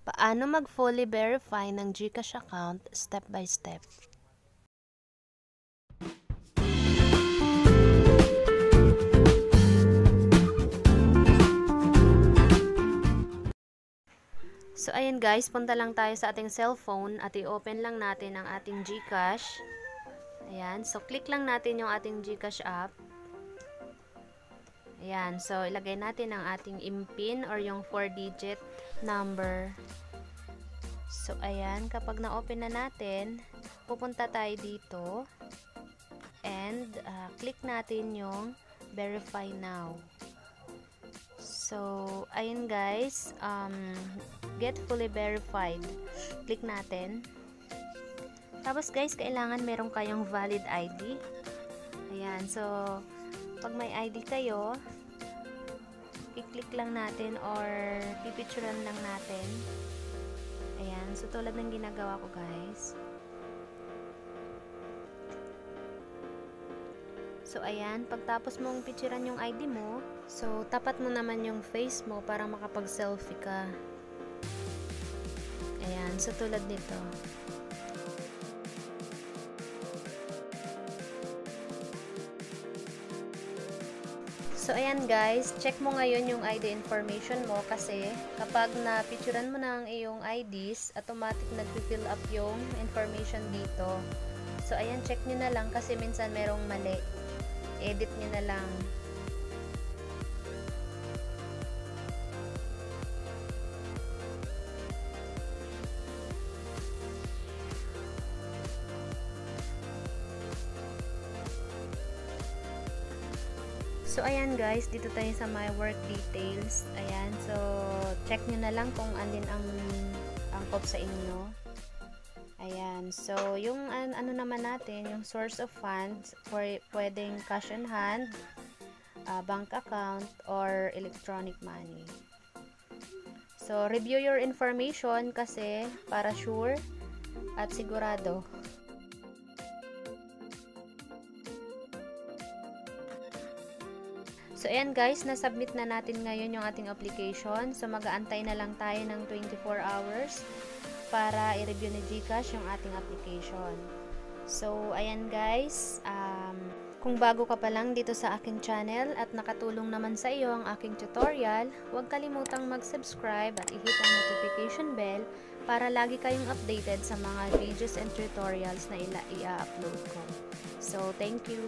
Paano mag-fully verify ng GCash account step by step? So, ayan guys, punta lang tayo sa ating cellphone at i-open lang natin ang ating GCash. Ayan, so click lang natin yung ating GCash app. Ayan, so ilagay natin ang ating IMPIN or yung 4-digit number. So, ayan, kapag na-open na natin, pupunta tayo dito and uh, click natin yung verify now. So, ayun guys, um, get fully verified. Click natin. Tapos guys, kailangan meron kayong valid ID. Ayan, so, pag may ID kayo, i-click lang natin or pipicturean lang natin. Ayan, so tulad ng ginagawa ko guys. So, ayan, pagtapos mong picturean yung ID mo, so, tapat mo naman yung face mo para makapag-selfie ka. Ayan, so tulad nito. So, ayan guys, check mo ngayon yung ID information mo kasi kapag na-picturean mo na iyong IDs, automatic nag-fill up yung information dito. So, ayan, check nyo na lang kasi minsan merong mali edit nyo na lang. So, ayan guys, dito tayo sa my work details. Ayan, so, check nyo na lang kung alin ang angkop sa inyo. Ayan. So, yung an ano naman natin, yung source of funds, pwedeng cash in hand, uh, bank account, or electronic money. So, review your information kasi para sure at sigurado. So, ayan guys, nasubmit na natin ngayon yung ating application. So, mag-aantay na lang tayo ng 24 hours para i-review ni Gcash yung ating application. So, ayan guys, um, kung bago ka pa lang dito sa aking channel at nakatulong naman sa iyo ang aking tutorial, huwag kalimutang mag-subscribe at i-hit ang notification bell para lagi kayong updated sa mga videos and tutorials na i-upload ko. So, thank you!